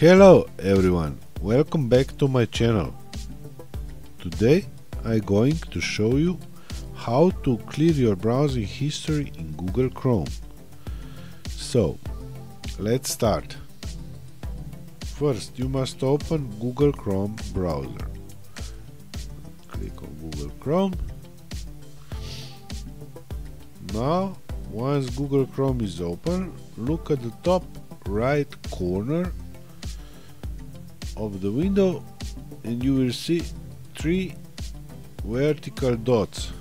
Hello everyone, welcome back to my channel. Today I'm going to show you how to clear your browsing history in Google Chrome. So, let's start. First, you must open Google Chrome browser. Click on Google Chrome. Now, once Google Chrome is open, look at the top right corner of the window and you will see three vertical dots.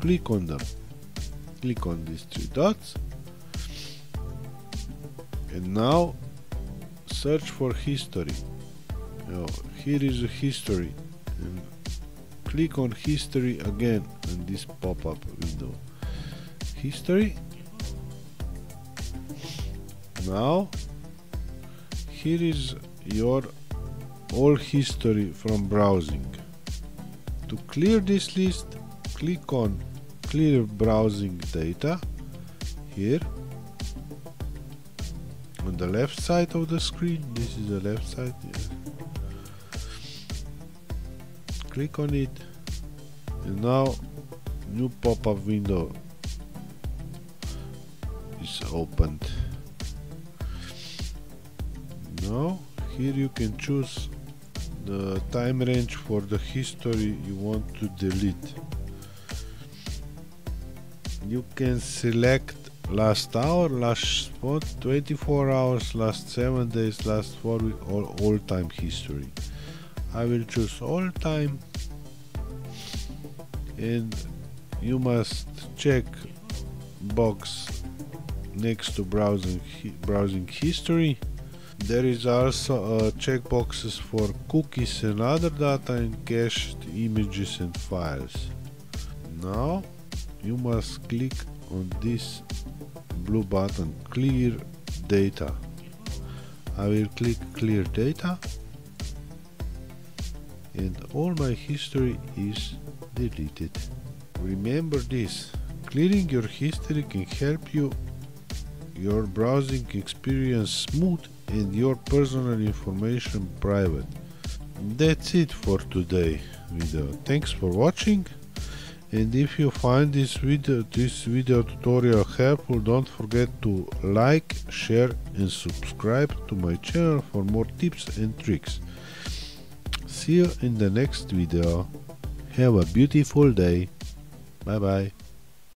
Click on them. Click on these three dots. And now search for history. Now, here is a history. And click on history again in this pop-up window. History. Now here is your all history from browsing. To clear this list, click on clear browsing data here on the left side of the screen. This is the left side. Click on it and now new pop-up window is opened. Now here you can choose the time range for the history you want to delete. You can select last hour last spot 24 hours last 7 days last 4 week or all time history. I will choose all time. And you must check box next to browsing browsing history there is also uh, checkboxes for cookies and other data and cached images and files. Now you must click on this blue button clear data. I will click clear data and all my history is deleted. Remember this, clearing your history can help you your browsing experience smooth and your personal information private. That's it for today video. Thanks for watching and if you find this video this video tutorial helpful don't forget to like, share and subscribe to my channel for more tips and tricks. See you in the next video. Have a beautiful day. Bye bye.